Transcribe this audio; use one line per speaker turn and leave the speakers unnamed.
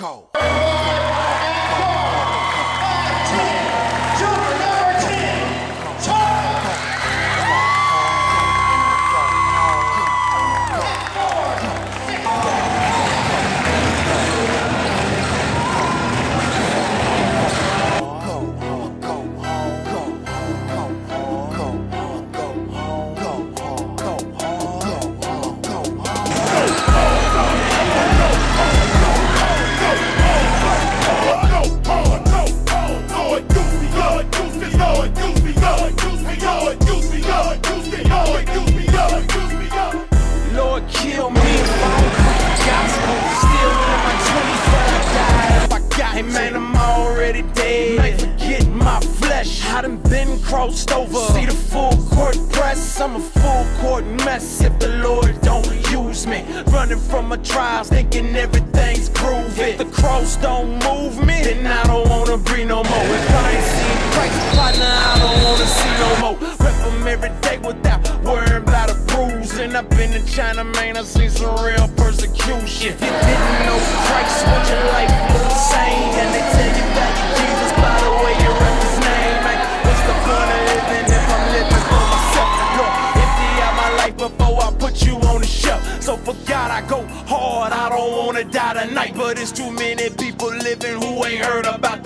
go.
Hey man, I'm already dead. Might forget my flesh. I done been crossed over. See the full court press. I'm a full court mess if the Lord don't use me. Running from my trials, thinking everything's groovy. If the cross don't move me, then I don't wanna breathe no more. If I ain't seen Christ, partner, I don't wanna see no more. Rep every day without worrying about a bruise. And I've been to China, man, I seen some real persecution. If you didn't know life before I put you on the shelf. So for God, I go hard. I don't wanna die tonight, but it's too many people living who ain't heard about.